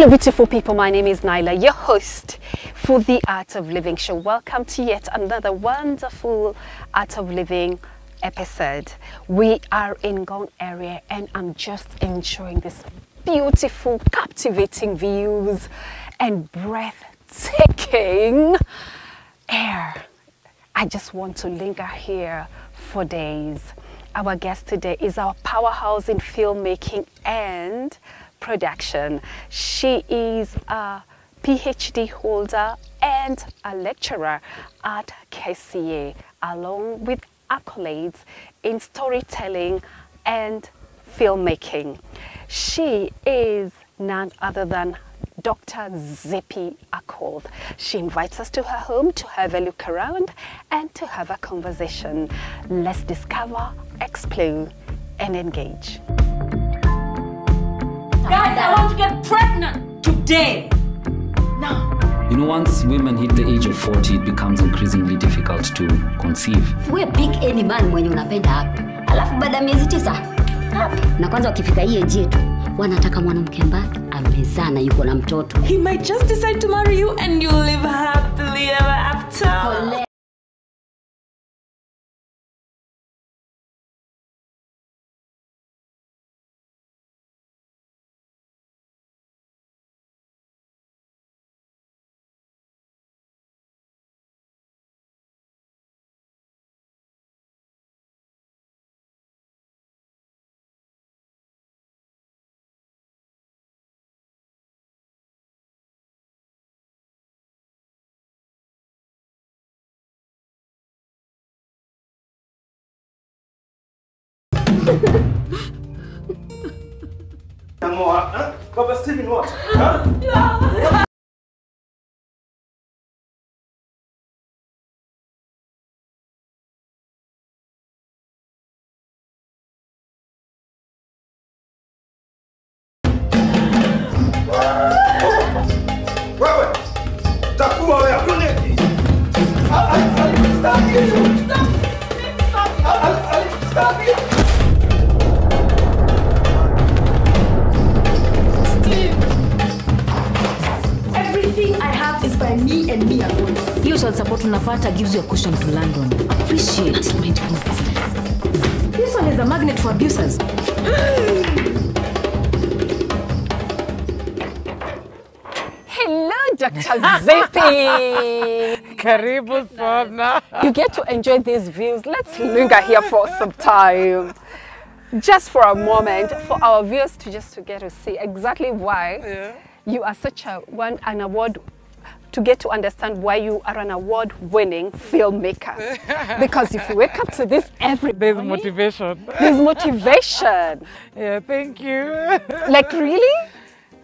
Hello, beautiful people. My name is Nyla, your host for the Art of Living show. Welcome to yet another wonderful Art of Living episode. We are in Ngong area and I'm just enjoying this beautiful, captivating views and breathtaking air. I just want to linger here for days. Our guest today is our powerhouse in filmmaking and production. She is a PhD holder and a lecturer at KCA, along with accolades in storytelling and filmmaking. She is none other than Dr. Zippy Okoth. She invites us to her home to have a look around and to have a conversation. Let's discover, explore, and engage. Guys, I want to get pregnant today. Now. You know, once women hit the age of 40, it becomes increasingly difficult to conceive. We're pick any man mwenye unapenda hapo alafu baada ya miezi tisa hapi na kwanza wakifika hii eji yetu wanataka mwanamke ambaye amezaa na yuko na mtoto He might just decide to marry you and you'll live happily ever after. Namora, huh? Cover steaming water, huh? No. by me and me alone. hiyo child support Unapata gives you a cushion to land on appreciate my business this one is a magnet for abusers Hello, Dr. Zippy. Karibu sana. you get to enjoy these views. Let's linger here for some time. Just for a moment, for our viewers to just to get to see exactly why yeah. you are such a one an award to get to understand why you are an award-winning filmmaker. because if you wake up to this every There's morning, motivation. there's motivation. Yeah, thank you. like really,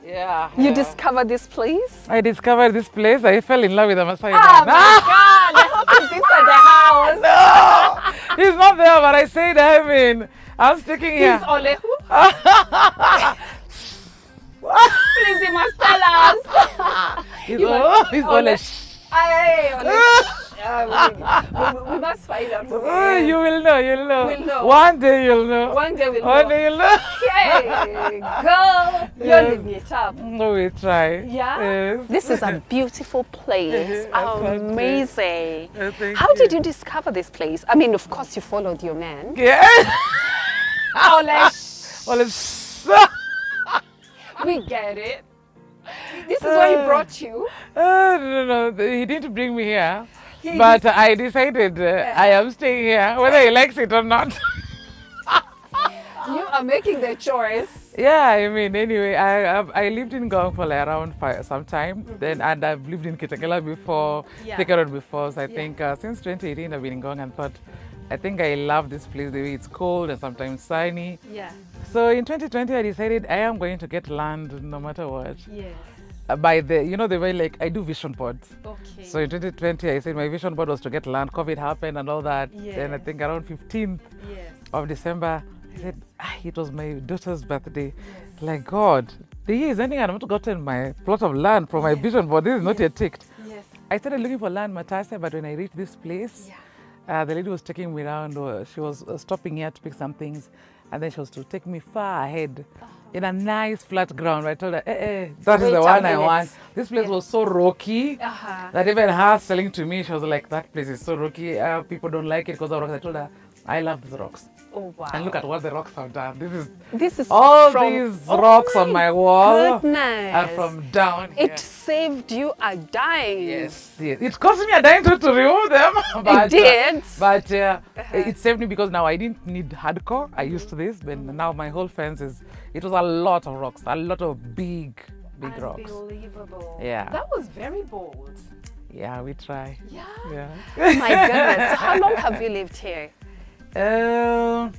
Yeah. you discovered this place? I discovered this place. I fell in love with a Masai Oh man. my God! I hope he's inside the house. He's not there, but I said, I mean, I'm sticking here. He's Ole who? Please, you must tell us. He's you all, he's all a Aye, Ole. Yeah, we, we, we must find out. Oh, you will know, you'll know. We'll know. One day you'll know. One day we'll One know. day you'll know. Okay, girl, you're Yes. living it up. No, we try. Yeah. Yes. This is a beautiful place. Amazing. Thank How did you. you discover this place? I mean, of course, you followed your man. Yeah. Ole, well, it's. We get it. This is why he brought you. Uh, no, no, no, he didn't bring me here. He But I decided uh, I am staying here, whether he likes it or not. You are making the choice. yeah, I mean, anyway, I I lived in Ngong for like around five, some time. Then and I've lived in Kitengela before, Yeah. Thika Road before. So I think uh, since 2018 I've been in Ngong and thought, I think I love this place the way it's cold and sometimes sunny. Yeah. So in 2020 I decided I am going to get land no matter what. Yes. Uh, by the you know the way like I do vision boards. Okay. So in 2020, I said my vision board was to get land. COVID happened and all that. Then I think around 15th yes. of December, I said, ah, it was my daughter's birthday. Like, God, the year is ending and I've not gotten my plot of land from my vision board. This is not yet ticked. Yes. I started looking for land, Matasia, but when I reached this place, uh, the lady was taking me around. Or she was uh, stopping here to pick some things. and then she was to take me far ahead in a nice flat ground. I told her, eh, eh, that Wait is the one one I want. This place yeah. was so rocky Uh-huh. that even her selling to me, she was like, that place is so rocky. Uh, people don't like it because of rocks. I told her, I love these rocks. Oh wow. And look at what the rocks have done. This is this is all from, these Oh rocks on my wall Goodness. are from down here. It saved you a dime. Yes, yes. It cost me a dime to, to remove them. but, uh, did. but uh, it saved me because now I didn't need hardcore. I used to this, but now my whole fence is. It was a lot of rocks, a lot of big, big rocks. Unbelievable. Yeah. That was very bold. Yeah, we try. Yeah. Yeah. My goodness. So how long have you lived here? Uh,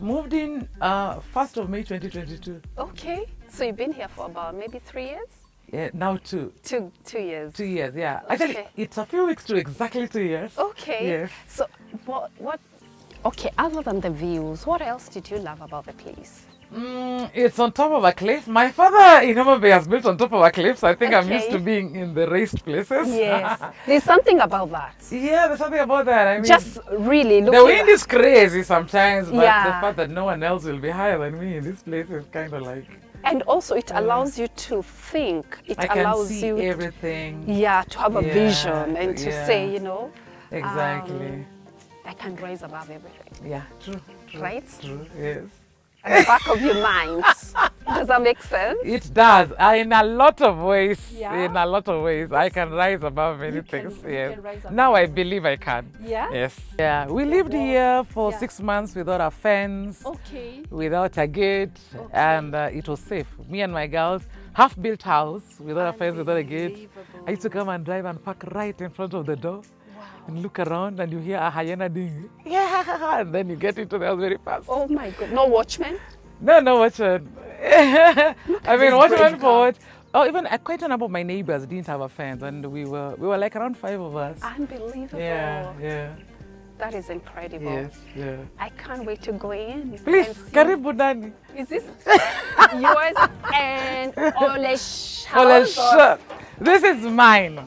moved in uh, 1st of May 2022. Okay. So you've been here for about maybe three years? Yeah, now two. Two two years. Two years, yeah. Actually, Okay. it's a few weeks to exactly two years. Okay. Yes. So what what okay, other than the views, what else did you love about the place? Mm, it's on top of a cliff. My father in Homa Bay has built on top of a cliff, so I think I'm used to being in the raised places. Yes. There's something about that. yeah, there's something about that. I mean, Just really the wind is crazy sometimes, but the fact that no one else will be higher than me in this place is kind of like and also it allows you to think. It I allows see you everything. yeah, to have a Yeah, vision and to yeah. say, you know, Exactly. I can rise above everything. yeah, true. true Right? True. Yes. At the back of your mind. Does that make sense? It does. Uh, in a lot of ways. Yeah? In a lot of ways. I can rise above many You can- things. you yes. can rise above now I believe I can. Yeah? Yes. Yeah. We lived here for Yeah. six months without a fence, Okay. without a gate, and uh, it was safe. Me and my girls, half built house without a fence, without a gate. I used to come and drive and park right in front of the door. And look around and you hear a hyena ding. Yeah, and then you get into the house very fast. Oh my god. No watchman? No, no, watchman. I mean, watchman for what? Oh, even uh, quite a number of my neighbors didn't have a fence, and we were we were like around five of us. Unbelievable. Yeah, yeah, That is incredible. yes, yeah. I can't wait to go in. Please, karibu ndani. Is this yours and Ole's Ole, house? or- shut. This is mine.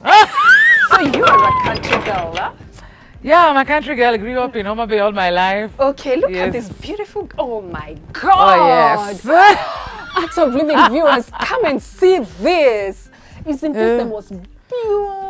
You are a country girl, huh? yeah, I'm a country girl. Grew up in Homa Bay all my life. Okay, look Yes. at this beautiful. Oh my God! Oh yes. Art of Living viewers, come and see this. Isn't this the Uh, most beautiful?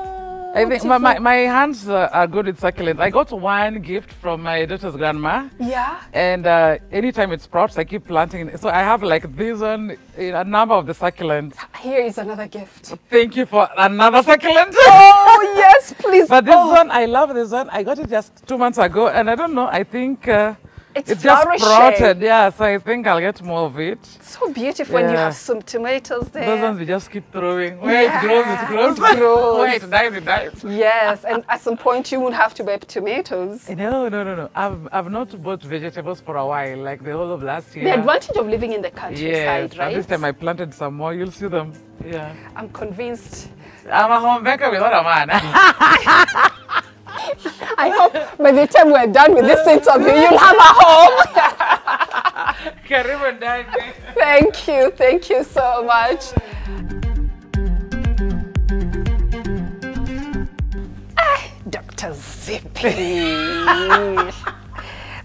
I think my, my, my hands uh, are good with succulents. I got one gift from my daughter's grandma. Yeah. And uh, anytime it sprouts, I keep planting. So I have like this one, a number of the succulents. Here is another gift. Thank you for another succulent. Oh yes, please. But this oh, one, I love this one. I got it just two months ago, and I don't know. I think uh, It's it's just sprouted. Yeah, so I think I'll get more of it. so beautiful. And you have some tomatoes there. Those ones we just keep throwing. Where it grows, it grows. it grows. Where it dies, it dies. Yes, and at some point you won't have to buy tomatoes. Eh, no, no, no, no. I've I've not bought vegetables for a while, like the whole of last year. The advantage of living in the Yes, countryside, and right? this time I planted some more. You'll see them. Yeah. I'm convinced. I'm a homemaker without a man. I hope by the time we're done with this interview, you'll have a home. Karibu ndani. thank you, thank you so much. Ah, Dr. Zippy.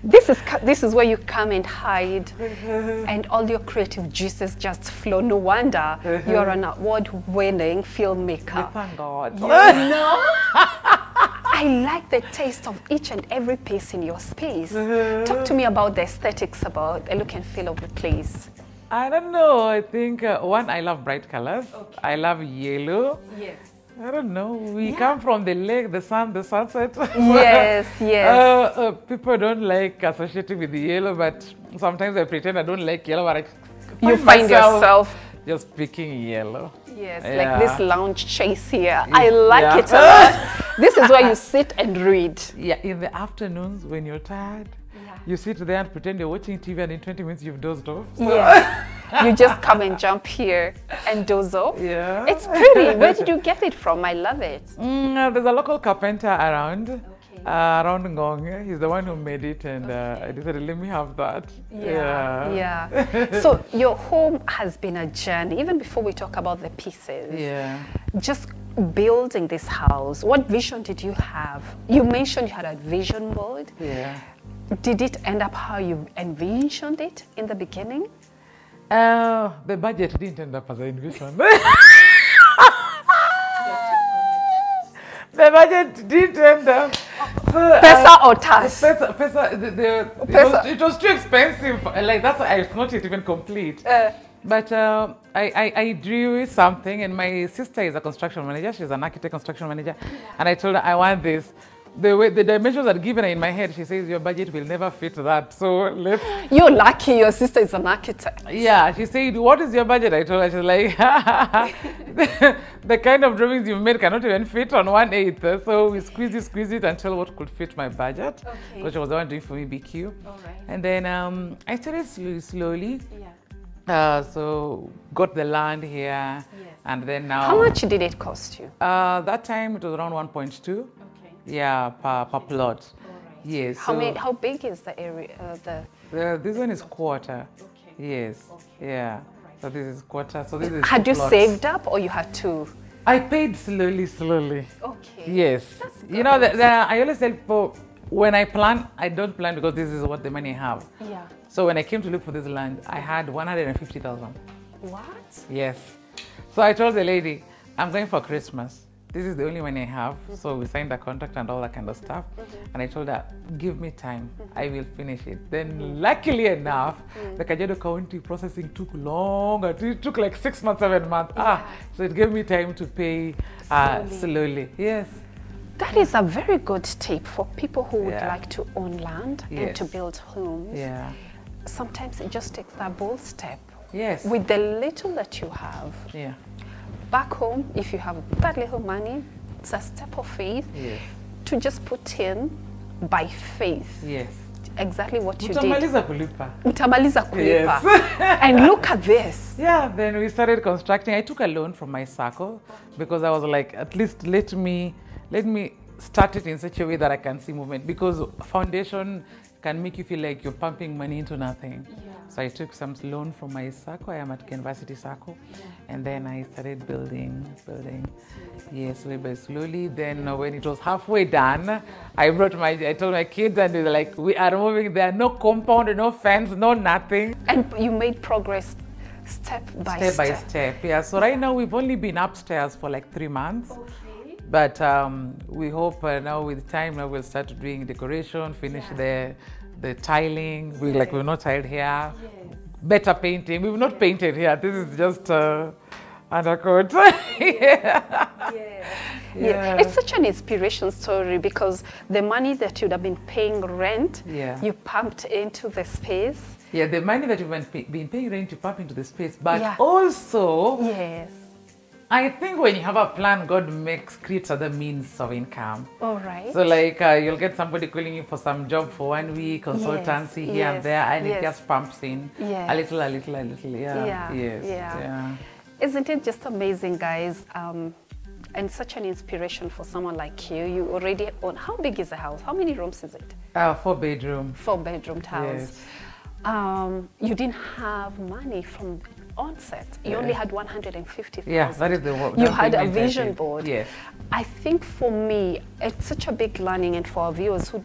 this is this is where you come and hide, and all your creative juices just flow. No wonder you're an award-winning filmmaker. Thank God. I like the taste of each and every piece in your space. Talk to me about the aesthetics, about the look and feel of the place. I don't know. I think uh, one, I love bright colors. I love yellow. Yes. I don't know. We come from the lake, the sun, the sunset. Yes, yes. Uh, uh, people don't like associating with the yellow, but sometimes I pretend I don't like yellow, but I you find yourself, just picking yellow. Yes, Yeah. like this lounge chase here. I like Yeah. it a lot. this is where you sit and read. Yeah, in the afternoons when you're tired, you sit there and pretend you're watching TV, and in 20 minutes you've dozed off. Yes. you just come and jump here and doze off. Yeah. It's pretty. Where did you get it from? I love it. Mm, uh, there's a local carpenter around. Uh, around Ngong, he's the one who made it, and uh, I decided let me have that. Yeah. yeah. so your home has been a journey, even before we talk about the pieces. Yeah. Just building this house, what vision did you have? You mentioned you had a vision board. Yeah. Did it end up how you envisioned it in the beginning? Uh, the budget didn't end up as I envisioned. the budget didn't end up. So, uh, Pesa or tas? Pesa, pesa, the, the, It, was, it was too expensive. Like that's why it's not yet even complete. Uh, But uh, I, I, I drew something, and my sister is a construction manager. She's an architect construction manager, and I told her I want this. The way the dimensions are given in my head, she says your budget will never fit that. So let's You're lucky your sister is an architect. yeah, she said, What is your budget? I told her, she's like, the, kind of drawings you've made cannot even fit on one eighth. So we squeeze it, squeeze it until what could fit my budget. Okay. Because she was the one doing for me BQ. All right. And then um, I started slowly, slowly. Yeah. Uh, so got the land here. And then now. How much did it cost you? Uh, that time it was around 1.2. Okay. Yeah, per, per plot. Yes. How so many? How big is the area? Uh, the the- this one is quarter. Okay. Yes. Yeah. So this is quarter. So this is. had you plots. saved up or you had to? I paid slowly, slowly. Okay. Yes. You know, the, the, I always tell people when I plan, I don't plan because this is what the money I have. Yeah. So when I came to look for this land, I had 150,000. What? Yes. So I told the lady, I'm going for Christmas. This is the only one I have. So we signed the contract and all that kind of stuff. And I told her, give me time. I will finish it. Then luckily enough, the Kajiado County processing took long. It took like six months, seven months. Ah, so it gave me time to pay uh, slowly. Yes. That is a very good tip for people who would Yeah. like to own land and to build homes. Yeah. Sometimes it just takes that bold step. Yes. With the little that you have, yeah. Back home, if you have that little money, it's a step of faith Yes. to just put in by faith Yes. exactly what you did. Utamaliza kulipa. Mtamaliza kulipa. Yes. and look at this. Yeah, then we started constructing. I took a loan from my circle because I was like, at least let me let me start it in such a way that I can see movement because foundation can make you feel like you're pumping money into nothing. So I took some loan from my circle. I am at University Circle, and then I started building, building. Yes, slowly by slowly. Then uh, when it was halfway done, I brought my, I told my kids, and they were like, we are moving there. No compound, no fence, no nothing. And you made progress step by step step. by step. Yeah. So right now we've only been upstairs for like three months. But um, we hope uh, now with time now we'll start doing decoration, finish the the tiling. We like we've not tiled here. Better painting. We've not painted here. This is just uh, undercoat. yeah. Yeah. It's such an inspiration story because the money that you'd have been paying rent, Yeah. you pumped into the space. Yeah, the money that you've been, paying rent to pump into the space, but Yeah. also Yes. I think when you have a plan, God makes creates other means of income. All right. So like uh, you'll get somebody calling you for some job for one week, consultancy here yes, and there, and yes. it just pumps in Yes. a little, a little, a little. Yeah. Yeah, Yes. yeah. yeah. Isn't it just amazing, guys? Um, and such an inspiration for someone like you. You already own. How big is the house? How many rooms is it? Uh, four bedroom. Four bedroom house. Yes. Um, you didn't have money from onset. You only had 150,000. Yeah, that is the wo- You had a vision board. Yes. I think for me, it's such a big learning, and for our viewers who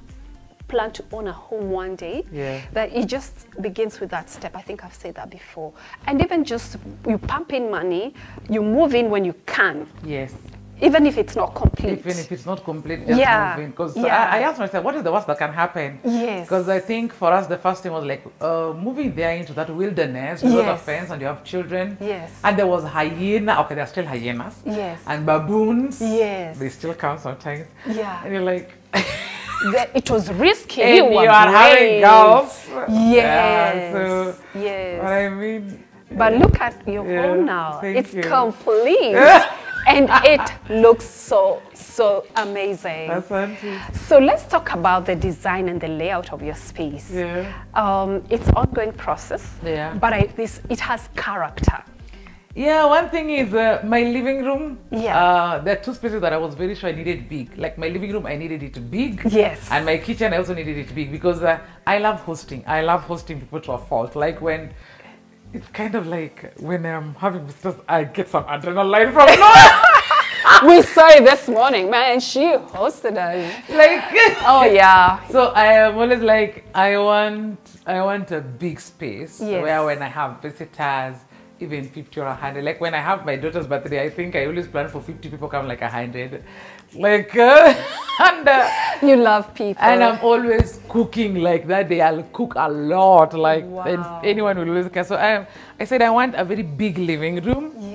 plan to own a home one day, Yeah. that it just begins with that step. I think I've said that before. And even just you pump in money, you move in when you can, Yes. Even if it's not complete. Even if it's not complete, just Yeah, move in. Because yeah. I, I asked myself, what is the worst that can happen? Yes. Because I think for us, the first thing was like uh, moving there into that wilderness without a Yes. fence and you have children. Yes. And there was hyena. Okay, there are still hyenas. Yes. And baboons. Yes. They still come sometimes. Yeah. And you're like, it was risky. and you you, were are having girls. Yes. Yeah, so yes. what I mean, But look at your Yeah, home now. thank it's you. complete. and it looks so, so amazing. that's so let's talk about the design and the layout of your space. Yeah. Um, it's ongoing process. Yeah. But I, this, it has character. Yeah, one thing is uh, my living room. Yeah. Uh, there are two spaces that I was very sure I needed big. Like my living room, I needed it big. Yes. And my kitchen, I also needed it big because uh, I love hosting. I love hosting people to a fault. Like when it's kind of like when I'm having visitors, I get some adrenaline from we saw it this morning, man. She hosted us. like Oh yeah. So I am always like I want I want a big space Yes. where when I have visitors, even 50 or 100. Like when I have my daughter's birthday, I think I always plan for 50 people come like 100. Like uh, and uh, You love people. and I'm always cooking like that day. I'll cook a lot, like Wow. anyone will always care. So I, I said I want a very big living room. yes.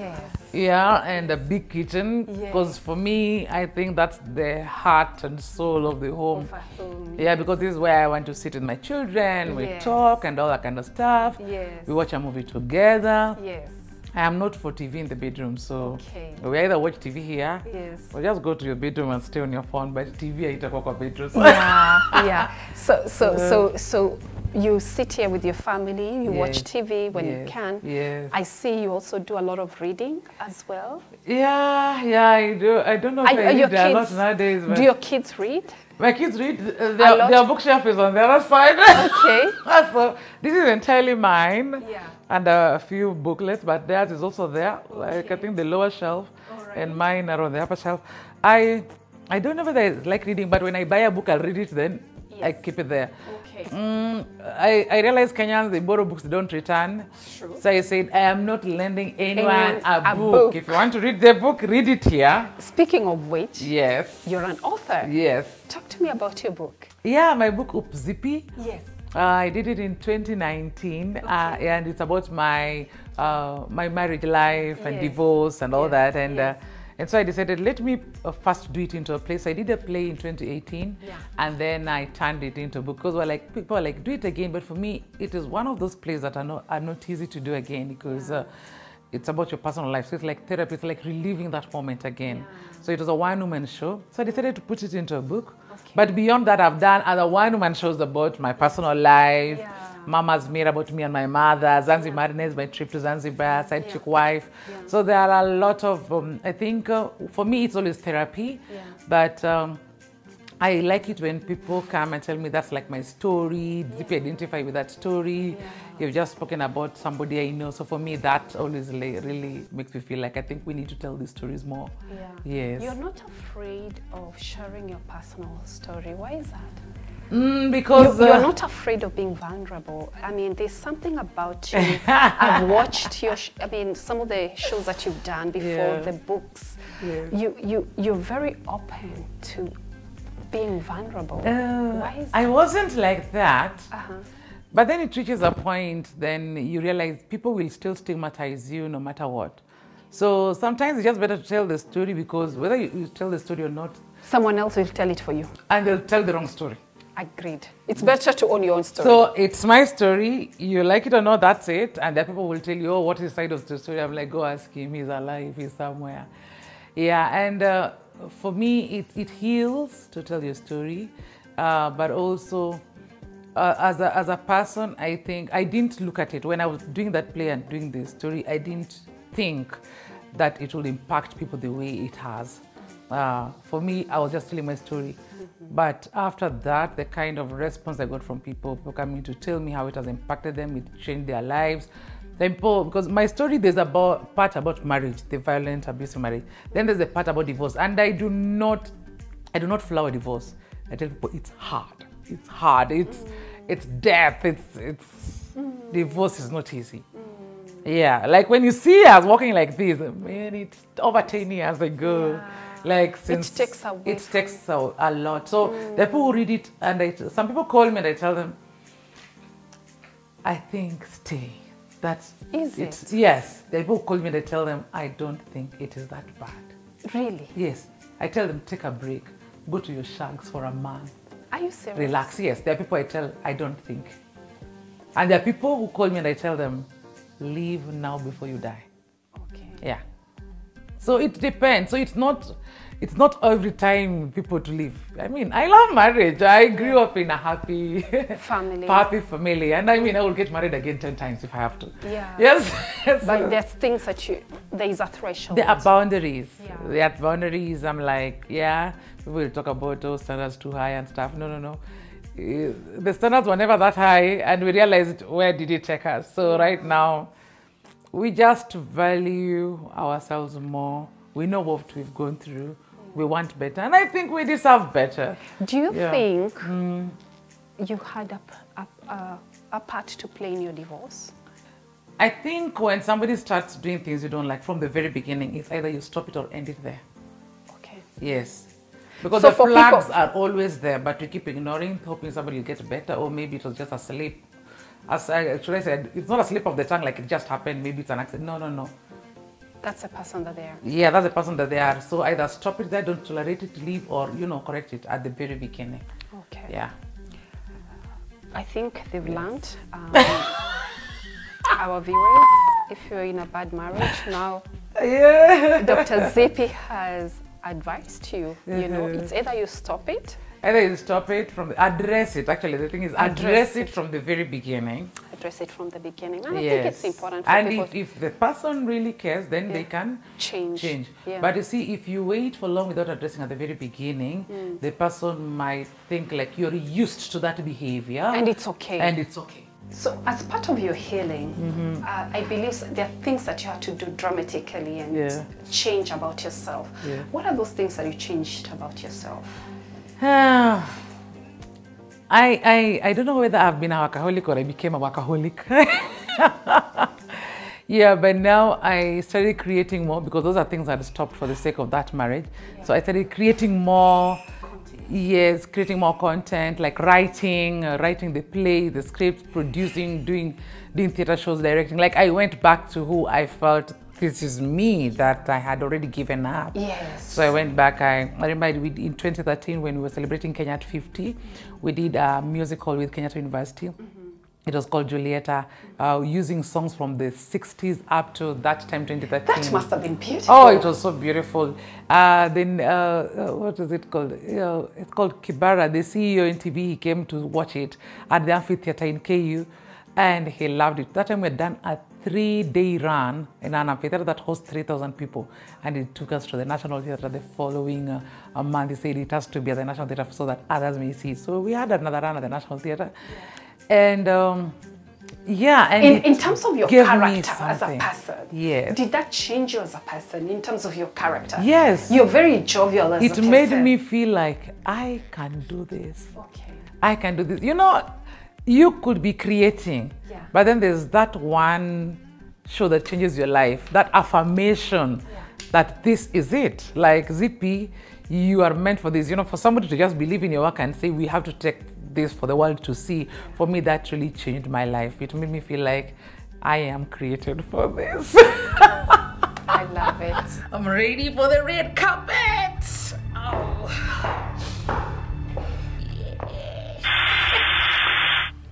Yeah, and a big kitchen because yes. for me, I think that's the heart and soul of the home. Of home. Yeah, because this is where I want to sit with my children. We Yes. talk and all that kind of stuff. Yes. We watch a movie together. Yes. I am not for TV in the bedroom, so Okay. we either watch TV here Yes. or just go to your bedroom and stay on your phone. But TV haitakuwa kwa bedroom. So. Yeah. yeah. So so so so you sit here with your family. You watch TV when you can. Yes. I see you also do a lot of reading as well. Yeah, yeah, I do. I don't know if Are- I read a lot nowadays. Do your kids read? my kids read. Uh, their, their bookshelf is on the other side. Okay. so this is entirely mine. Yeah. And a few booklets, but theirs is also there. Like I think the lower shelf, and mine are on the upper shelf. I I don't know whether I like reading, but when I buy a book, I'll read it. Then I keep it there. Okay. Mm, I, I realize Kenyans, they borrow books, they don't return. True. So I said, I am not lending anyone, a, a book. book. If you want to read the book, read it here. Speaking of which, Yes. you're an author. Yes. Talk to me about your book. Yeah, my book, Upzipi. Yes. Uh, I did it in 2019, uh, and it's about my uh, my marriage life and Yes. divorce and all Yes, that. And yes. And so I decided let me uh, first do it into a play. So I did a play in 2018, Yeah. and then I turned it into a book because we're like people are like do it again, but for me it is one of those plays that are not are not easy to do again because. Uh, it's about your personal life. So it's like therapy. It's like reliving that moment again. So it was a one-woman show. So I decided to put it into a book. But beyond that, I've done other one-woman shows about my personal life. Yeah. Mama's Made about me and my mother. Zanzibar is my trip to Zanzibar. Side chick wife. So there are a lot of. Um, I think uh, for me, it's always therapy. But. Um, I like it when people come and tell me that's like my story, deeply identify with that story. You've just spoken about somebody I know. So for me, that always really makes me feel like I think we need to tell these stories more. Yes. You're not afraid of sharing your personal story. Why is that? Mm, You, because you're uh, not afraid of being vulnerable. I mean, there's something about you. I've watched your. Sh- I mean, some of the shows that you've done before Yeah. the books. You you you're very open to being vulnerable. uh, I wasn't like that. Uh-huh. But then it reaches a point, then you realize people will still stigmatize you no matter what. So sometimes it's just better to tell the story because whether you, you tell the story or not, Someone else will tell it for you. and they'll tell the wrong story. Agreed. It's better to own your own story. So it's my story. You like it or not, that's it. And then people will tell you, oh, what is side of the story? I'm like, go ask him. He's alive. He's somewhere. Yeah. And uh, for me, it, it heals to tell your story. Uh, but also, uh, as, a, as a person, I think I didn't look at it. When I was doing that play and doing this story, I didn't think that it will impact people the way it has. Uh, for me, I was just telling my story. But after that, the kind of response I got from people, people coming to tell me how it has impacted them, it changed their lives. Then because my story, there's about part about marriage, the violent, abusive marriage. Then there's the part about divorce, and I do not, I do not flower divorce. I tell people it's hard. It's hard. It's, it's death. It's, it's divorce is not easy. Yeah, like when you see us walking like this, man, it's over 10 years ago. Like since takes away it takes a, a lot. So mm. the people who read it, and I, some people call me and I tell them, I think stay. That's Is it? Yes, the people call me and I tell them I don't think it is that bad. really? Yes, I tell them take a break, go to your shags for a month Are you serious? relax. Yes, there are people I tell I don't think. And there are people who call me and I tell them, leave now before you die. Okay. Yeah. So it depends. So it's not it's not every time people to leave. I mean, I love marriage. I grew up in a happy Family. happy family. And I mean I will get married again ten times if I have to. Yeah. Yes. But there's things that you, there is a threshold. there are boundaries. Yeah. There are boundaries. I'm like, yeah, people will talk about those standards too high and stuff. No, no, no. Eh, The standards were never that high, and we realized where did it take us. So right now, we just value ourselves more. We know what we've gone through. We want better, and I think we deserve better. Do you Yeah. think mm. you had a a part to play in your divorce? I think when somebody starts doing things you don't like from the very beginning, it's either you stop it or end it there. Okay. Yes. Because So the flags people- are always there, but you keep ignoring, hoping somebody will get better, or maybe it was just a slip. As I actually said, it's not a slip of the tongue like it just happened, maybe it's an accident. No, no, no. That's the person that they are. Yeah, that's the person that they are. So either stop it there, don't tolerate it, leave, or, you know, correct it at the very beginning. Okay. Yeah. I think they've learned. Um, our viewers, if you're in a bad marriage now, Yeah. Dr. Zippy has advised you. You know, it's either you stop it, Either you stop it from, address it. Actually, the thing is, address, Address it it. from the very beginning. address it from the beginning. And I think it's important for and if, if the person really cares, then they can change. change. Yeah. But you see, if you wait for long without addressing at the very beginning, Mm. the person might think like you're used to that behavior. And it's okay. And it's okay. So, as part of your healing, Mm-hmm. uh, I believe there are things that you have to do dramatically and Yeah. change about yourself. Yeah. What are those things that you changed about yourself? I, I, I don't know whether I've been a workaholic or I became a workaholic. yeah, but now I started creating more because those are things I'd stopped for the sake of that marriage. So I started creating more. Yes, creating more content, like writing, uh, writing the play, the script, producing, doing, doing theater shows, directing. Like I went back to who I felt this is me that I had already given up. Yes. So I went back. I, I remember we, in 2013 when we were celebrating Kenya at 50, we did a musical with Kenyatta University. It was called Julieta, uh, using songs from the 60s up to that time, 2013. That must have been beautiful. Oh, it was so beautiful. Uh, then, uh, uh, what is it called? Uh, it's called Kibara. The CEO in TV, he came to watch it at the amphitheater in KU and he loved it. That time we had done a three day run in an amphitheater that hosts 3,000 people. And it took us to the National Theatre the following uh, month. He said it has to be at the National Theatre so that others may see. So we had another run at the National Theatre. And um, yeah, and in, in terms of your character as a person, Yes. did that change you as a person in terms of your character? Yes. You're very jovial as a person. it made me feel like I can do this. Okay. I can do this. You know, you could be creating, Yeah. but then there's that one show that changes your life, that affirmation that this is it. Like Zippy, you are meant for this. You know, for somebody to just believe in your work and say, we have to take this for the world to see, for me, that really changed my life. It made me feel like I am created for this. I love it. I'm ready for the red carpet. Oh.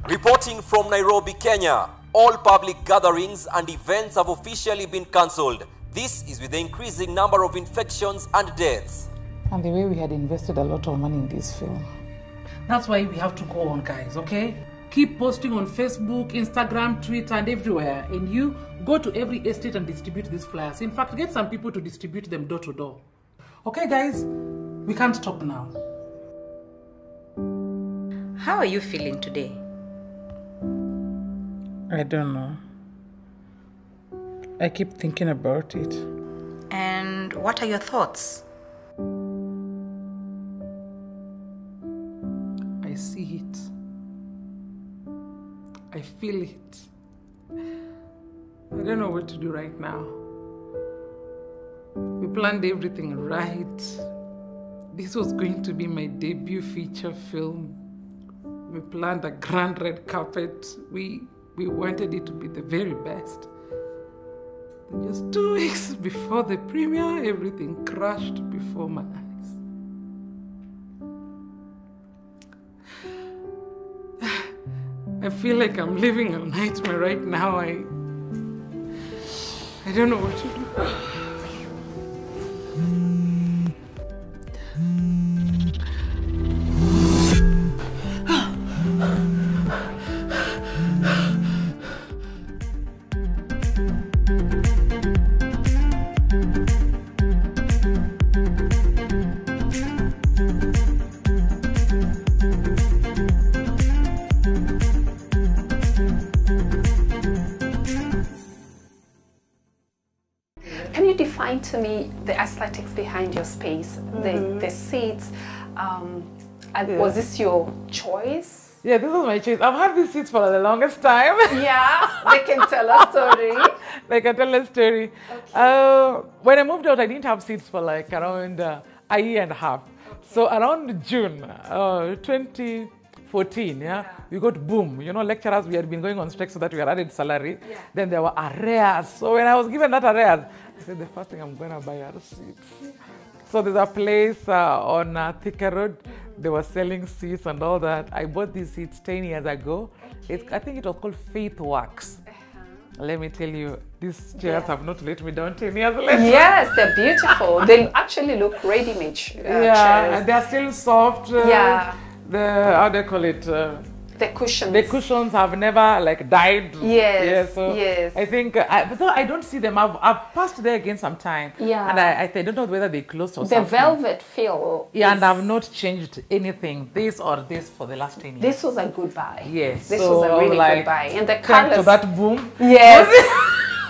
Reporting from Nairobi, Kenya, all public gatherings and events have officially been cancelled. This is with the increasing number of infections and deaths. And the way we had invested a lot of money in this film. That's why we have to go on, guys, okay? Keep posting on Facebook, Instagram, Twitter, and everywhere. And you go to every estate and distribute these flyers. In fact, get some people to distribute them door to door. Okay, guys? We can't stop now. How are you feeling today? I don't know. I keep thinking about it. And what are your thoughts? I see it. I feel it. I don't know what to do right now. We planned everything right. This was going to be my debut feature film. We planned a grand red carpet. We we wanted it to be the very best. Then just two weeks before the premiere, everything crashed before my eyes. I feel like I'm living a nightmare right now. I I don't know what to do. Space, the the seats? Um, and Yeah. Was this your choice? Yeah, this was my choice. I've had these seats for the longest time. Yeah, they can tell a story. like can tell a story. Uh, when I moved out, I didn't have seats for like around uh, a year and a half. So around June uh, 2014, yeah, we got boom. You know, lecturers, we had been going on strike so that we had added salary. Then there were arrears. So when I was given that arrears, I said, the first thing I'm going to buy are seats. So there's a place uh, on uh, Thika Road. They were selling seats and all that. I bought these seats 10 years ago. It's, I think it was called Faith Works. Let me tell you, these chairs have not let me down 10 years later. yes, they're beautiful. They actually look ready-made uh, yeah, chairs. and they're still soft. uh, Yeah. The, how do you call it? Uh, The cushions. the cushions have never like died. Yes, Yeah, so yes. I think, uh, I, but though I don't see them. I've, I've passed there again sometime. Yeah. And I, I, I don't know whether they closed or the something. velvet feel. Yeah, and I've not changed anything, this or this, for the last 10 years. This was a good buy. Yes. This so was a really like, good buy. And the colors. to that boom. Yes.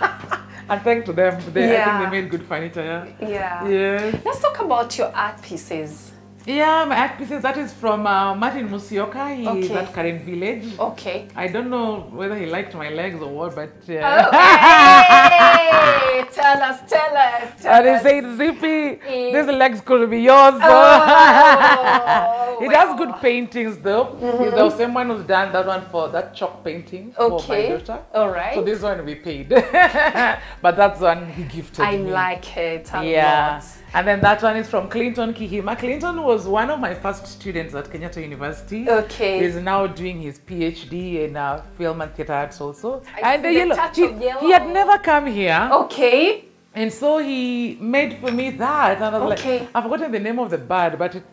and thanks to them. They, I think they made good furniture. Yeah. yeah. Yes. Let's talk about your art pieces. Yeah, my art pieces, that is from uh, Martin Musioka. He is Okay. at Karen Village. Okay. I don't know whether he liked my legs or what, but uh, Hey, tell us, tell us. Tell and he us. said, Zippy, these legs could be yours. Oh, he wow. does good paintings though. He's the same one who's done that one for that chalk painting for my daughter. All right. So this one we paid. but that's one he gifted I me. like it a Yeah. lot. And then that one is from Clinton Kihima. Clinton was one of my first students at Kenyatta University. Okay. He's now doing his PhD in uh, film and theatre arts also. I and see the touch he, yellow. he had never come here. Okay. And so he made for me that. And I was Okay. like, I've forgotten the name of the bird, but it,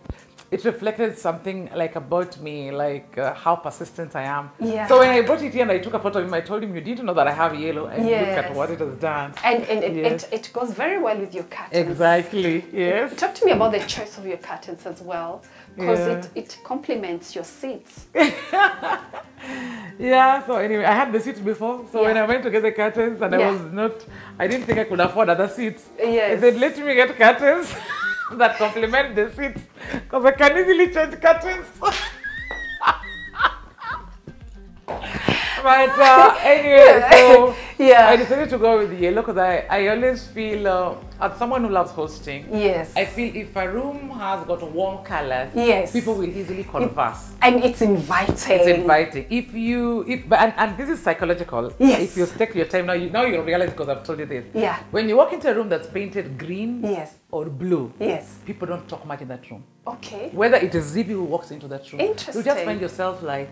it reflected something like about me, like uh, how persistent I am. Yeah. So when I brought it here and I took a photo of him, I told him, you didn't know that I have yellow. And look at what it has done. And, and it, Yes. it, it goes very well with your curtains. Exactly, yes. Talk to me about the choice of your curtains as well, because Yeah. it, it complements your seats. Yeah, so anyway, I had the seats before. So when I went to get the curtains and I was not, I didn't think I could afford other seats. Yes. I said, let me get curtains that complement the seats because I can easily change curtains. but uh, anyway, so Yeah. I decided to go with yellow because I, I always feel, uh, as someone who loves hosting, Yes. I feel if a room has got warm colors, Yes. people will easily converse. and it's inviting. It's inviting. If you, if, and, and this is psychological. Yes. If you take your time now, you now you'll realize because I've told you this. Yeah. When you walk into a room that's painted green Yes. or blue, Yes. people don't talk much in that room. Okay. Whether it is Zippy who walks into that room, Interesting. you just find yourself like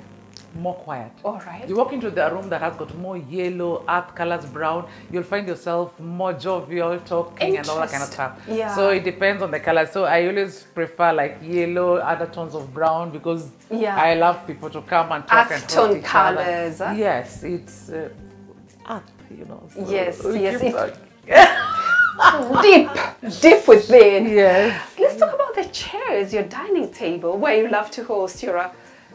more quiet. All right. You walk into the room that has got more yellow, earth colors, brown, you'll find yourself more jovial, talking, and all that kind of stuff. Yeah. So it depends on the color. So I always prefer like yellow, other tones of brown because Yeah. I love people to come and talk and Earth talk tone colours, huh? Yes, it's uh, earth, you know. so Yes, yes, it- deep, deep within. Yes. Let's talk about the chairs, your dining table, where you love to host. You're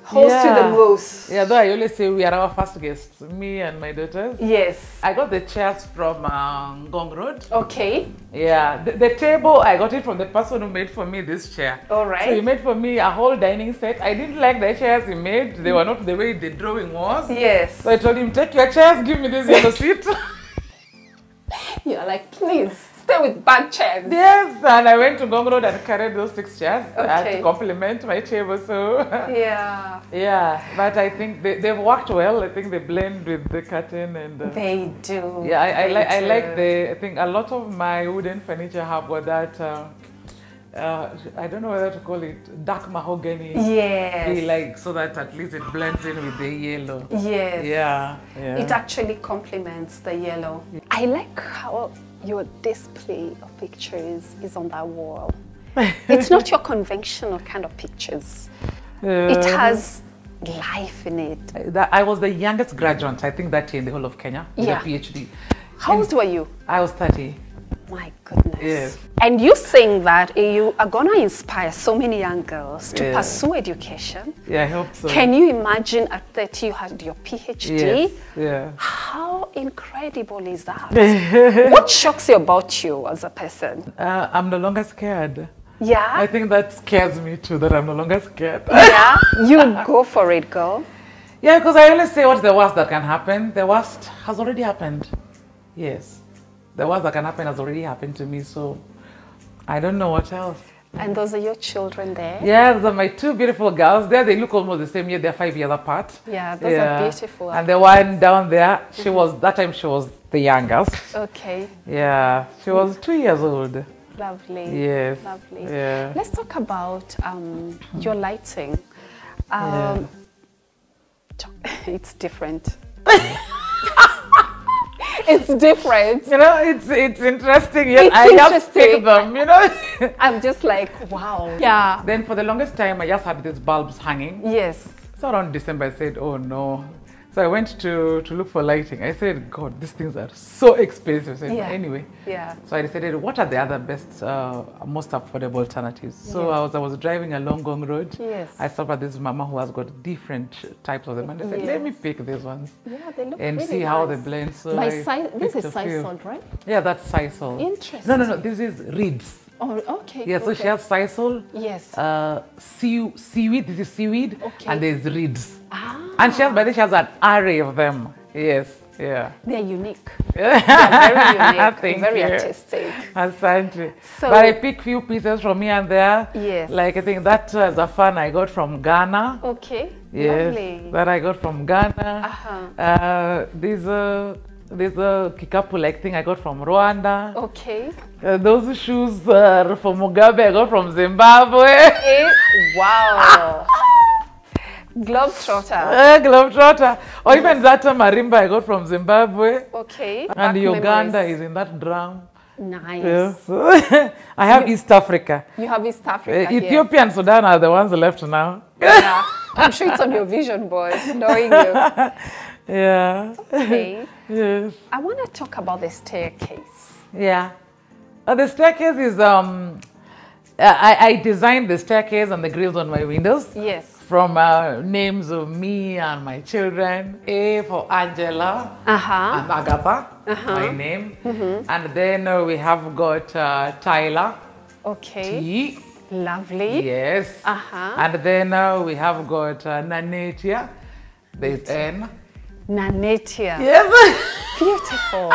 host to the Yeah. most. Yeah, though I always say we are our first guests, me and my daughters. Yes. I got the chairs from um, Ngong Road. Okay. Yeah, the, the table I got it from the person who made for me this chair. All right. So he made for me a whole dining set. I didn't like the chairs he made. They were not the way the drawing was. Yes. So I told him, take your chairs, give me this yellow seat. You're like, please stay with bad chairs. yes, and I went to Ngong Road and carried those six chairs Okay. to complement my table. So Yeah. yeah, but I think they, they've worked well. I think they blend with the curtain and. Uh, They do. Yeah, I, I They like I like the I think a lot of my wooden furniture have got that uh, uh, I don't know whether to call it dark mahogany. Yes. Feel like so that at least it blends in with the yellow. Yes. Yeah, yeah. It actually complements the yellow. I like how your display of pictures is on that wall. it's not your conventional kind of pictures. It Uh, has life in it. that I was the youngest graduate, I think, that year in the whole of Kenya with Yeah. a PhD. How old were you? I was 30. My goodness. Yes. And you saying that you are going to inspire so many young girls to Yeah. pursue education. Yeah, I hope so. Can you imagine at 30 you had your PhD? Yes. Yeah. How incredible is that? what shocks you about you as a person? Uh, I'm no longer scared. Yeah? I think that scares me too, that I'm no longer scared. yeah? You go for it, girl. Yeah, because I always say what's the worst that can happen? The worst has already happened. Yes. The worst that can happen has already happened to me, so I don't know what else. And those are your children there? Yeah, those are my two beautiful girls there. They look almost the same year. They're five years apart. Yeah, those are beautiful. And the one down there, she was, that time she was the youngest. Okay, Yeah, she was two years old. lovely. Yes. Lovely. Yeah. Let's talk about um, your lighting. Um, It's different. it's different. You know, it's it's interesting. Yet It's I just interesting. pick them, you know. I'm just like, wow. Yeah. then for the longest time, I just had these bulbs hanging. Yes. So around December, I said, oh no. So I went to, to look for lighting. I said, God, these things are so expensive. Said, Yeah. anyway. Yeah. So I decided, what are the other best, uh, most affordable alternatives? So Yes. I was I was driving along Ngong Road. Yes. I stopped at this mama who has got different types of them, and I said, let me pick these ones Yeah, they look and really see how they blend. So By si- this is. Sisal, right? Yeah, that's sisal. Interesting. No, no, no. This is reeds. Oh, okay. Yeah, so she has sisal, Yes. uh, sea, seaweed, this is seaweed, Okay. and there's reeds. Ah. And she has, by the way, she has an array of them. Yes, yeah. They're unique. They're very unique. Very you. artistic. Asante. So- but I pick few pieces from here and there. Yes. Like I think that uh, is a fan I got from Ghana. Okay. Yes, Lovely. that I got from Ghana. Uh-huh. Uh, this uh, this uh, kikapu like thing I got from Rwanda. Okay. Uh, those shoes uh, from Mugabe I got from Zimbabwe. Eh, wow. Globetrotter. Uh, Globetrotter. Or even that uh, marimba I got from Zimbabwe. Okay. Back And Uganda memories. is in that drum. Nice. Yes. I have East Africa. You have East Uh, Africa here. Ethiopia and Sudan are the ones left now. Yeah. I'm sure it's on your vision board, knowing you. Yeah. Okay. yes. I want to talk about the staircase. Yeah. Uh, the staircase is um I, I designed the staircase and the grills on my windows Yes. from uh, names of me and my children. A for Angela Uh-huh. and Agatha, my name. And then uh, we have got uh, Tyler, Okay. T. Lovely. Yes. Uh-huh. And then uh, we have got uh, Nanetia. There's N. Nanetia. Yes. Beautiful.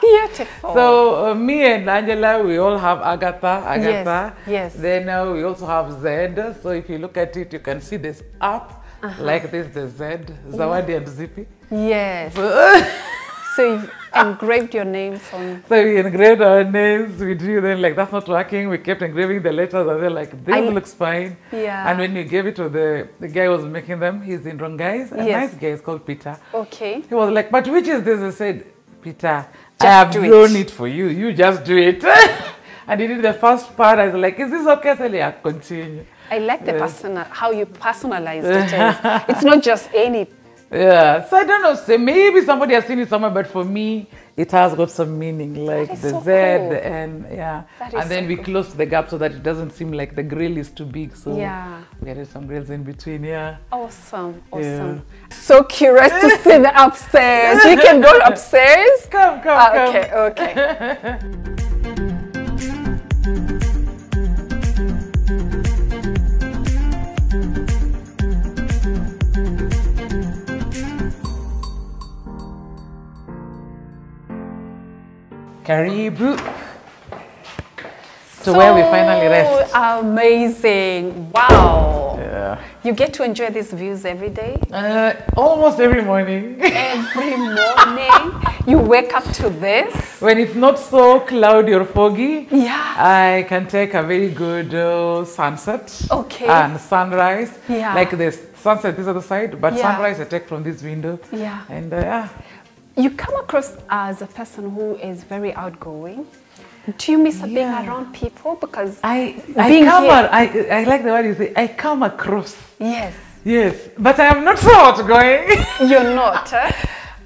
Beautiful. So uh, me and Angela, we all have Agatha. Agatha. yes. yes. Then uh, we also have Z. So if you look at it, you can see this up Uh-huh. like this, the Z, Zawadi and Zippy. yes. So, So you've engraved your names on. so we engraved our names. We drew them like that's not working. We kept engraving the letters, and they're like this I- looks fine. Yeah. And when we gave it to the the guy who was making them, he's in Rongais, a Yes. nice guy. Called Peter. Okay. He was like, but which is this? I said, Peter, I Just have do it." drawn it. for you. You just do it. and he did the first part. I was like, is this okay? I said, yeah, continue. I like the Yes. personal, how you personalize it. it's not just any. Yeah. So I don't know. Say maybe somebody has seen it somewhere, but for me, it has got some meaning, like the so Z, cool. the N, yeah. That is And then so we cool. closed the gap so that it doesn't seem like the grill is too big. So Yeah. we added some grills in between. Yeah. Awesome. Yeah. Awesome. So curious to see the upstairs. We can go upstairs. Come, come, Ah, come. okay, okay. Karibu. To where we finally rest. So Amazing. Wow. Yeah. You get to enjoy these views every day? Uh, almost every morning. Every morning. you wake up to this? when it's not so cloudy or foggy, Yeah. I can take a very good uh, sunset Okay. and sunrise. Yeah. Like this sunset this other side, but Yeah. sunrise I take from this window. Yeah. And uh, yeah. You come across as a person who is very outgoing. Do you miss being around people? Because I, I come here- I, I like the word you say, I come across. yes, Yes, but I am not so outgoing. you're not. eh?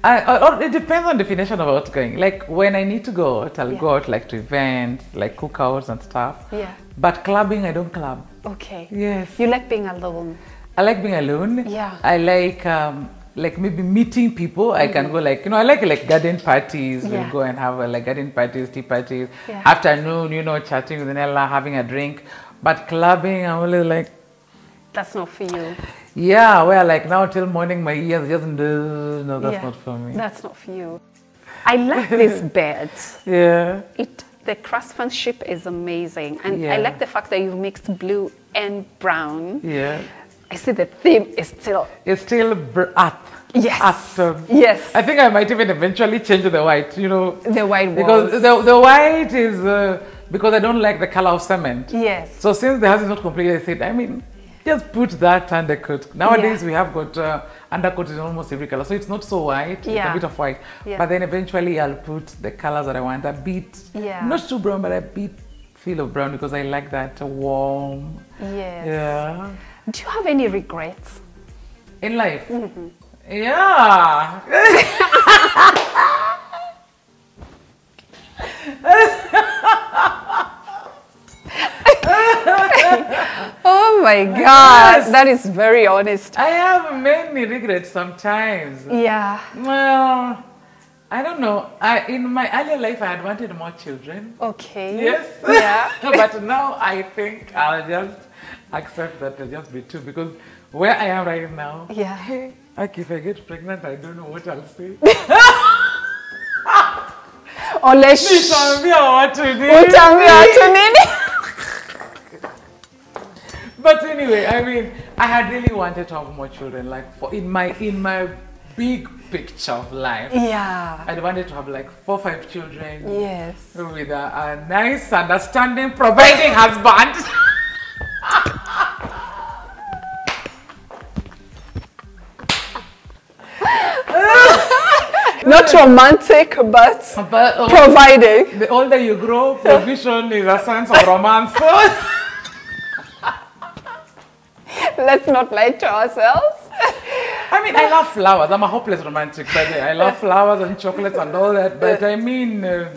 I, it depends on definition of outgoing. Like when I need to go out, I'll Yeah. go out like to events, like cookouts and stuff. Yeah. But clubbing, I don't club. Okay. Yes. You like being alone. I like being alone. Yeah. I like um, like maybe meeting people. I can go like you know I like like garden parties. Yeah. We'll go and have uh, like garden parties, tea parties. Yeah. Afternoon, you know, chatting with Nella, having a drink. But clubbing, I'm only like That's not for you. yeah, well like now till morning my ears just no, no that's Yeah. not for me. That's not for you. I like this bed. yeah. It the craftsmanship is amazing, and I like the fact that you mixed blue and brown. Yeah. I see the theme is still It's still earth. Yes. Earth tone. Yes. I think I might even eventually change the white, you know. the white Because the, the white is uh, because I don't like the color of cement. yes. So since the house is not completely said, I mean, just put that undercoat. Nowadays Yeah. we have got uh, undercoat in almost every color, so it's not so white. It's Yeah. a bit of white, Yeah. but then eventually I'll put the colors that I want. A bit, Yeah. not too brown, but a bit feel of brown because I like that warm. Yes. Yeah. Do you have any regrets? In life. Mm-hmm. Yeah. Oh my God, that is very honest. I have many regrets sometimes. Yeah. Well, I don't know. I in my earlier life I had wanted more children. Okay. Yes. Yeah. but now I think I'll just accept that there'll just be two because where I am right now. Yeah. Like if I get pregnant, I don't know what I'll say. Unless Nitaambia watu nini? utaambia watu nini? But anyway, I mean, I had really wanted to have more children. Like for in my in my big picture of life, Yeah. I wanted to have like four, five children. Yes. with a, a nice, understanding, providing husband. Not romantic, but But providing. the older you grow, provision is a sense of romance. Let's not lie to ourselves. I mean, I love flowers. I'm a hopeless romantic, by the way. I love flowers and chocolates and all that. But I mean, uh,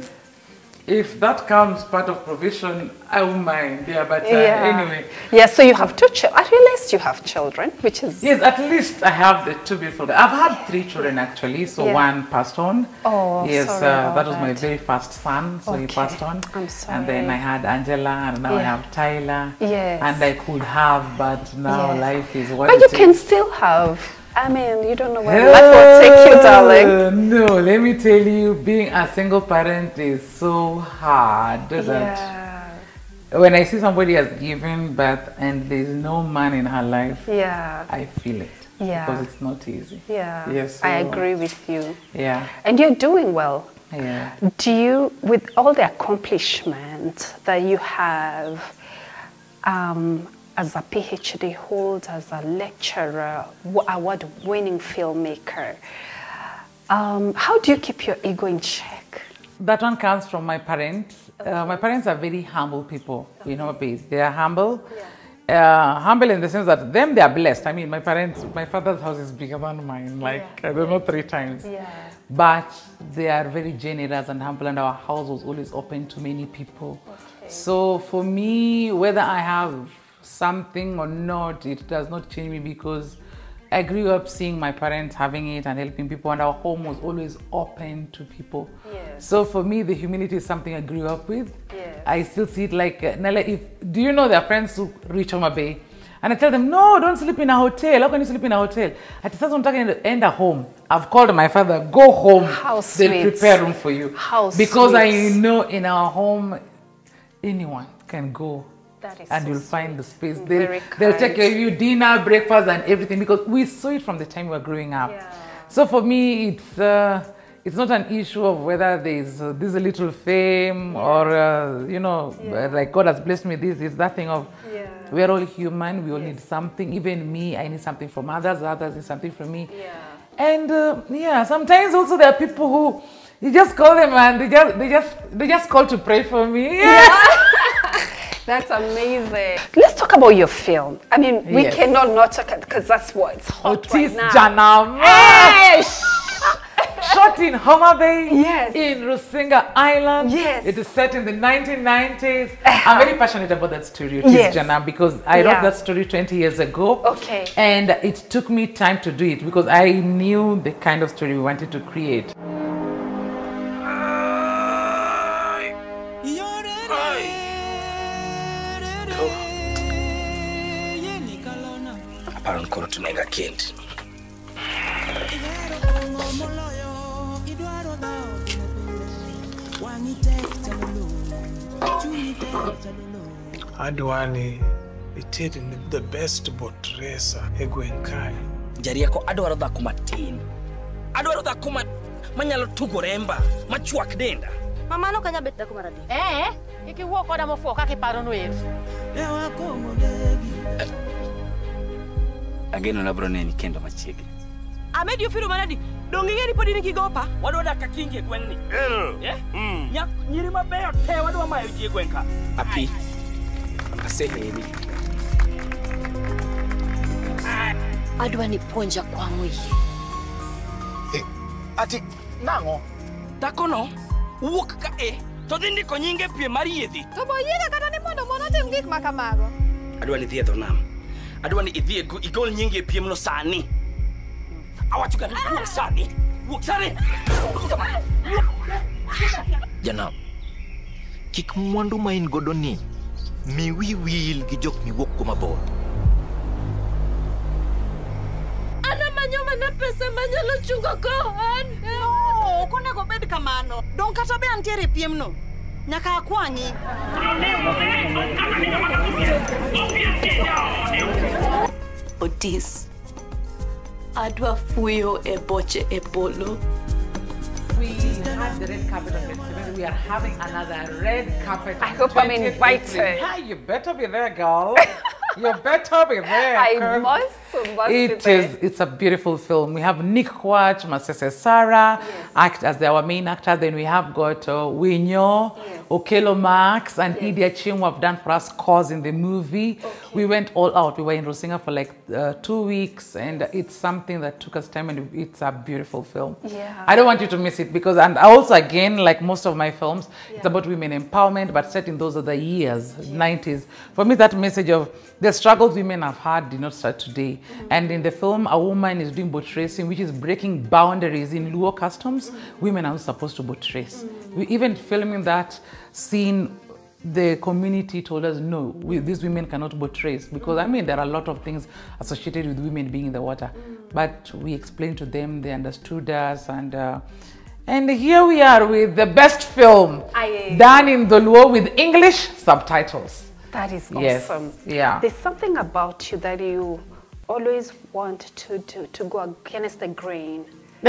if that comes part of provision, I won't mind. Yeah, but uh, anyway. Yeah, so you have two children. I realized you have children, which is. Yes, at least I have the two beautiful. I've had three children actually. So Yeah. one passed on. Oh, yes, sorry uh, that was my very first son. So he passed on. I'm sorry. And then. I had Angela, and now I have Tyler. Yes. And I could have, but now Yes. life is what But you it can still have. I mean, you don't know where life will take you, darling. No, let me tell you, being a single parent is so hard. Yeah. when I see somebody has given birth and there's no man in her life, Yeah. I feel it. Yeah. Because it's not easy. Yeah. Yes, I so- agree with you. Yeah. And you're doing well. Yeah. Do you, with all the accomplishment that you have um, as a PhD holder, as a lecturer, award winning filmmaker, um, how do you keep your ego in check? That one comes from my parents. Uh, my parents are very humble people, you know. They are humble. Uh, humble in the sense that them they are blessed. I mean, my parents, my father's house is bigger than mine, like I don't know, three times. But they are very generous and humble, and our house was always open to many people. So for me, whether I have something or not, it does not change me because I grew up seeing my parents having it and helping people, and our home was always open to people. Yes. So for me, the humility is something I grew up with. Yes. I still see it like uh, Nella. If do you know there are friends who reach Homa Bay, and I tell them, no, don't sleep in a hotel. How can you sleep in a hotel? At sasa end enda home. I've called my father, go home. How They'll prepare room for you. How because I know in our home, anyone can go That is and so you'll find the space. They'll, Very they'll take care of you dinner, breakfast, and everything because we saw it from the time we were growing up. So for me, it's uh, it's not an issue of whether there's uh, this little fame or uh, you know uh, like God has blessed me this. It's that thing of we are all human. We all need something. Even me, I need something from others. Others need something from me. And uh, yeah, sometimes also there are people who you just call them and they just they just they just call to pray for me. That's amazing. Let's talk about your film. I mean, we Yes. cannot not talk because that's what's hot Otis right now. Janam. Shot in Homa Bay, Yes. in Rusinga Island. Yes. It is set in the 1990s. Eh. I'm very passionate about that story, it is Yes. Jana, because I wrote that story 20 years ago. Okay. And it took me time to do it because I knew the kind of story we wanted to create. parankono tunenga Kent. adwani itiri ni the best botresa egwenkae Jari yako adwaro dhako matin adwaro dhako ma... manyalo tugo remba machwak denda. Mamano kanya bet dhako maradi ee eh, eh, ikiwuo koda mofuo kakiparo ageno nabro neni kendo machiegni. Amedi ofiro manadi dong' ing'e ni pod in kigopa? Wadwa dak ka kingi e gweng'ni. Eh? Nya- nyiri mabeyo te wadwa mayo ji e gweng' ka. Api. Aseheri adwa ni puonja kwang'o yie ati nang'o? Dhakono wuok ka e to dhi ndiko nyinge pie mar yiedhi. To boyiega kata ni mondo mon otim gik ma kamago. Adwa ni dhiedho e dho nam adwa ni idhi go- igol nyingi e piemno sani. Awacho ga ni wuok sani. Wuok sani. Janam kik mwandu ma in godo ni mi wi wil gi jok miwuok go mabor an amanyo mana pesa manyalo chungo go an ok onego bed kamano. Dong' kata be antiere e piemno nyaka akwanyi Otis, adwa fuyo e boche e polo. We had the red carpet on festival. We are having another red carpet. I hope I'm invited. April. Yeah, you better be there, girl. you better be there. I must, It is. It's a beautiful film. We have Nick Quach, Masese Sarah, act as our main actor. Then we have got uh, Winyo, Okelo Max, and Idia Chim who have done for us cause in the movie. We went all out. We were in Rusinga for like uh, two weeks, and it's something that took us time, and it's a beautiful film. Yeah. I don't want you to miss it because, and also again, like most of my films, it's about women empowerment, but set in those other years, 90s. For me, that message of the struggles women have had did not start today. And in the film, a woman is doing boat racing, which is breaking boundaries in Luo customs. Women are not supposed to boat race. We even filming that scene the community told us no we, these women cannot boat race because i mean there are a lot of things associated with women being in the water but we explained to them they understood us and uh, and here we are with the best film Aye. done in the Luo with english subtitles That is Yes, awesome. yeah. There's something about you that you always want to, to, to go against the grain.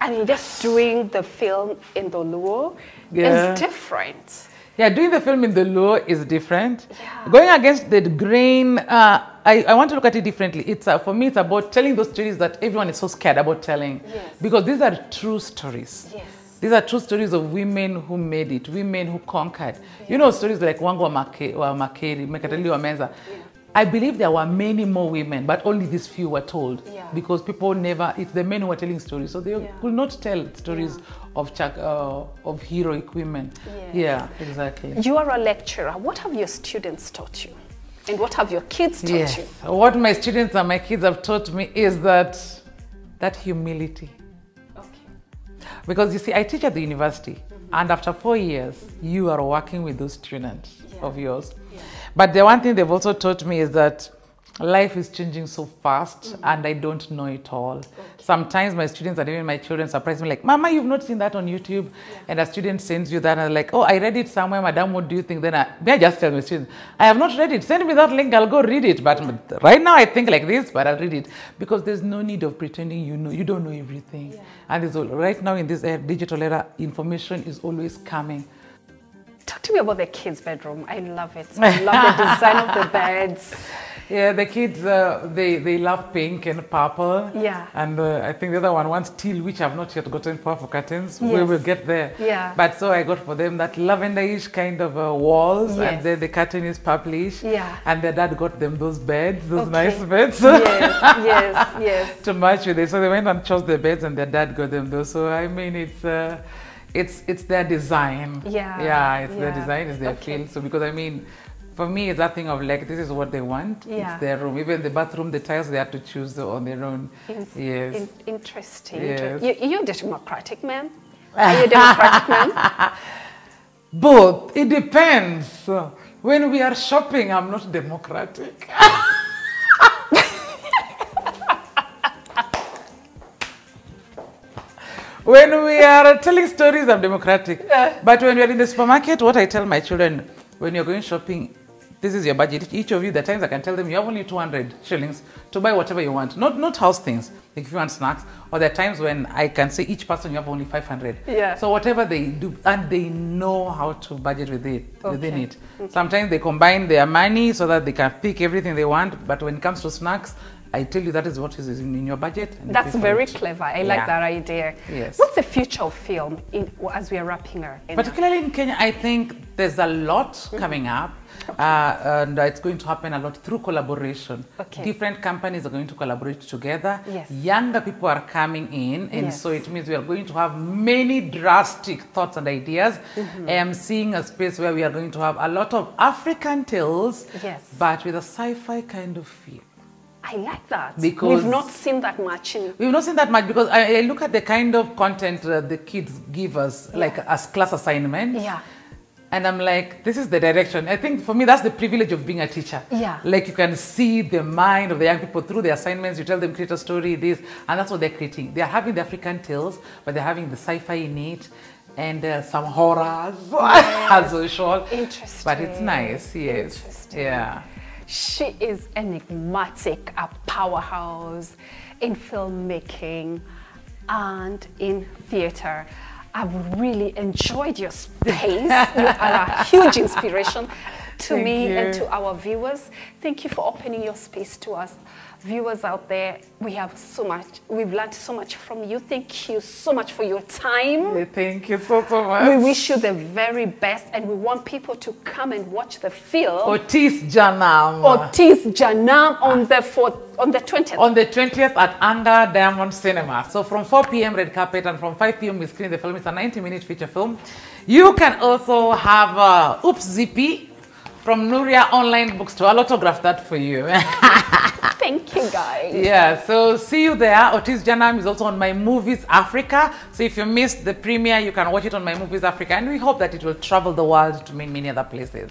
and you're just doing the film in the Luo Yeah. is different. Yeah, doing the film in the Luo is different. Yeah. Going against the grain, uh, I, I want to look at it differently. It's uh, for me, it's about telling those stories that everyone is so scared about telling, Yes. because these are true stories. Yes. These are true stories of women who made it, women who conquered. You know, stories like Wangu wa Make- wa Makeri, Mekatilili wa Menza. I believe there were many more women, but only these few were told Yeah. because people never. It's the men who were telling stories, so they could not tell stories of chak- uh, of heroic women. Yes. Yeah, exactly. You are a lecturer. What have your students taught you? And what have your kids taught Yes. you? What my students and my kids have taught me is that that humility. Because you see, I teach at the university, and after four years, you are working with those students of yours. But the one thing they've also taught me is that life is changing so fast, and I don't know it all. Sometimes my students and even my children surprise me, like, Mama, you've not seen that on YouTube. And a student sends you that, and I'm like, Oh, I read it somewhere, Madam, what do you think? Then I, may I just tell my students, I have not read it. Send me that link, I'll go read it. But right now, I think like this, but I'll read it because there's no need of pretending you know. You don't know everything. And it's all, right now in this era, digital era, information is always coming. Talk to me about the kids' bedroom. I love it. I love the design of the beds. Yeah, the kids uh, they they love pink and purple. Yeah. And uh, I think the other one wants teal, which I've not yet gotten for for curtains. We will get there. Yeah. But so I got for them that lavenderish kind of uh, walls, Yes. and then the curtain is purplish. Yeah. And their dad got them those beds, those Okay. nice beds. Yes, yes, yes. to match with it. So they went and chose the beds, and their dad got them those. So I mean, it's. Uh, it's it's their design. Yeah, Yeah, it's their design, it's their Okay. feel. So because I mean, for me, it's that thing of like this is what they want. Yeah. It's their room. Even the bathroom, the tiles they have to choose on their own. In- yes. in- interesting. Yes. You, you're democratic, man. Are you a democratic man? Both. It depends. When we are shopping, I'm not democratic. when we are telling stories, I'm democratic. Uh. But when we're in the supermarket, what I tell my children, when you're going shopping, this is your budget. Each of you, the times I can tell them you have only 200 shillings to buy whatever you want. Not not house things, like if you want snacks. Or there are times when I can say each person you have only 500. Yeah. So whatever they do, and they know how to budget with it, within Okay. it. Sometimes they combine their money so that they can pick everything they want. But when it comes to snacks, I tell you that is what is in, in your budget. and That's very clever. I like Yeah. that idea. Yes. What's the future of film in, as we are wrapping up? Particularly in Kenya, I think there's a lot coming up, uh, and it's going to happen a lot through collaboration. Okay. Different companies are going to collaborate together. Yes. Younger people are coming in, and Yes. so it means we are going to have many drastic thoughts and ideas. Mhm. I am seeing a space where we are going to have a lot of African tales, Yes. but with a sci-fi kind of feel. I like that. Because- We've not seen that much in. We've not seen that much because I, I look at the kind of content uh, the kids give us, like as class assignments. Yeah. And I'm like, this is the direction. I think for me, that's the privilege of being a teacher. Yeah. Like you can see the mind of the young people through the assignments. You tell them, create a story, this, and that's what they're creating. They're having the African tales, but they're having the sci fi in it and uh, some horrors as usual. Interesting. But it's nice, yes. Interesting. Yeah. She is enigmatic, a powerhouse in filmmaking and in theatre. I've really enjoyed your space. you are a huge inspiration to Thank me and to our viewers. Thank you for opening your space to us. Viewers out there, we have so much, we've learned so much from you. Thank you so much for your time. Thank you so, so much. We wish you the very best and we want people to come and watch the film. Otis Janam. Otis Janam on the fourth, on the 20th. On the 20th at Anga Diamond Cinema. So from 4 p.m. red carpet and from 5 p.m. we screen the film. It's a 90-minute feature film. You can also have uh, Oops Zippy from Nuria Online Bookstore. I'll autograph that for you. Thank you, guys. yeah, so see you there. Otis Janam is also on My Movies Africa. So if you missed the premiere, you can watch it on My Movies Africa. And we hope that it will travel the world to many, many other places.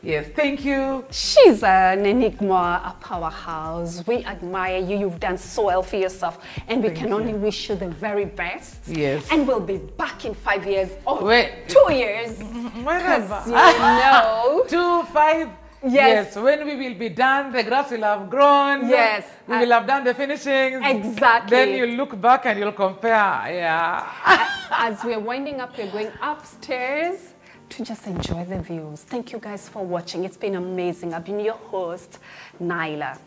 Yes, thank you. She's an enigma, a powerhouse. We admire you. You've done so well for yourself. And we Thank can you. only wish you the very best. Yes. And we'll be back in five years or Wait. two years. Wherever. 'Cause You know. Two, five. Yes. When we will be done, the grass will have grown. Yes. We will have done the finishings. Exactly. Then you look back and you'll compare. Yeah. As we're winding up, we're going upstairs to just enjoy the views. Thank you guys for watching. It's been amazing. I've been your host, Nyla.